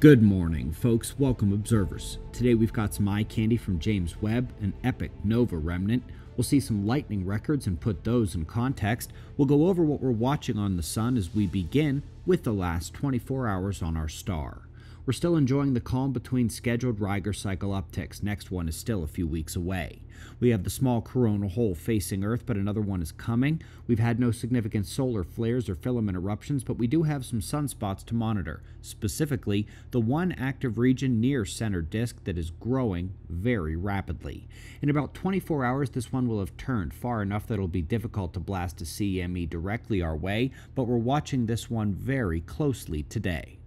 Good morning, folks. Welcome, observers. Today we've got some eye candy from James Webb, an epic nova remnant. We'll see some lightning records and put those in context. We'll go over what we're watching on the sun as we begin with the last 24 hours on our star. We're still enjoying the calm between scheduled Rieger cycle upticks. Next one is still a few weeks away. We have the small coronal hole facing Earth, but another one is coming. We've had no significant solar flares or filament eruptions, but we do have some sunspots to monitor, specifically the one active region near center disk that is growing very rapidly. In about 24 hours, this one will have turned far enough that it'll be difficult to blast a CME directly our way, but we're watching this one very closely today.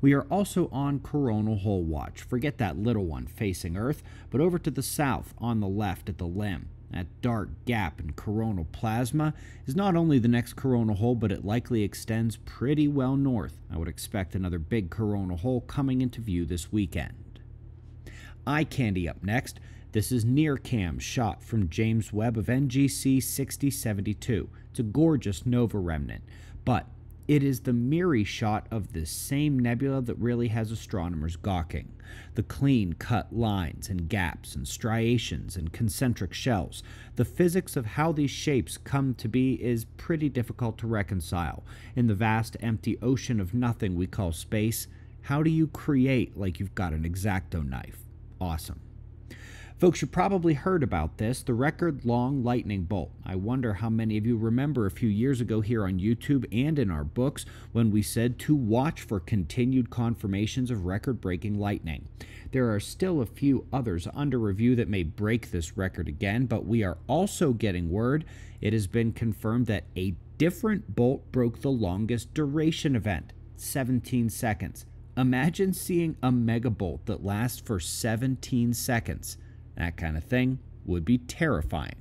We are also on coronal hole watch. Forget that little one facing Earth, but over to the south on the left at the limb. That dark gap in coronal plasma is not only the next coronal hole, but it likely extends pretty well north. I would expect another big coronal hole coming into view this weekend. Eye candy up next. This is NIRCam shot from James Webb of NGC 6072. It's a gorgeous nova remnant, but it is the MIRI shot of this same nebula that really has astronomers gawking. The clean cut lines and gaps and striations and concentric shells. The physics of how these shapes come to be is pretty difficult to reconcile. In the vast empty ocean of nothing we call space, how do you create like you've got an exacto knife? Awesome. Folks, you probably heard about this the record long lightning bolt. I wonder how many of you remember a few years ago here on YouTube and in our books when we said to watch for continued confirmations of record breaking lightning. There are still a few others under review that may break this record again, but we are also getting word it has been confirmed that a different bolt broke the longest duration event 17 seconds. Imagine seeing a megabolt that lasts for 17 seconds. That kind of thing would be terrifying.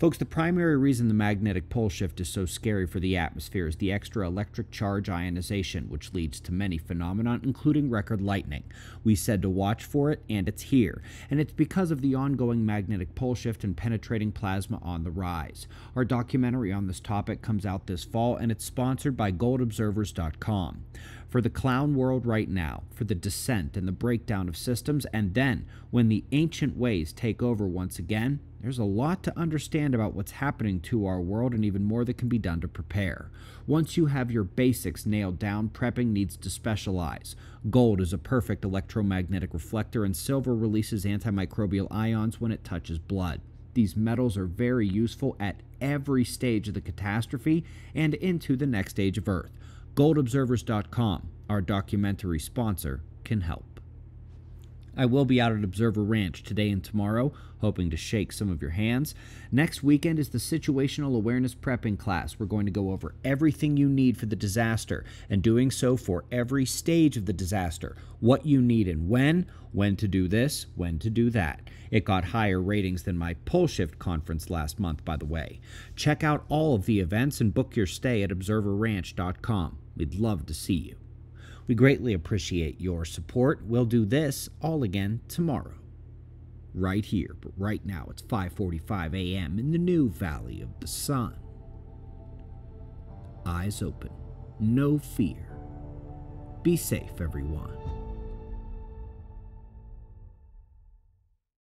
Folks, the primary reason the magnetic pole shift is so scary for the atmosphere is the extra electric charge ionization, which leads to many phenomena, including record lightning. We said to watch for it, and it's here. And it's because of the ongoing magnetic pole shift and penetrating plasma on the rise. Our documentary on this topic comes out this fall, and it's sponsored by GoldObservers.com for the clown world right now, for the descent and the breakdown of systems, and then, when the ancient ways take over once again, there's a lot to understand about what's happening to our world and even more that can be done to prepare. Once you have your basics nailed down, prepping needs to specialize. Gold is a perfect electromagnetic reflector, and silver releases antimicrobial ions when it touches blood. These metals are very useful at every stage of the catastrophe and into the next stage of Earth. GoldObservers.com, our documentary sponsor, can help. I will be out at Observer Ranch today and tomorrow, hoping to shake some of your hands. Next weekend is the Situational Awareness Prepping class. We're going to go over everything you need for the disaster, and doing so for every stage of the disaster. What you need and when, when to do this, when to do that. It got higher ratings than my Pole Shift conference last month, by the way. Check out all of the events and book your stay at observerranch.com. We'd love to see you. We greatly appreciate your support. We'll do this all again tomorrow. Right here, but right now it's 5:45 a.m. in the new Valley of the Sun. Eyes open, no fear. Be safe, everyone.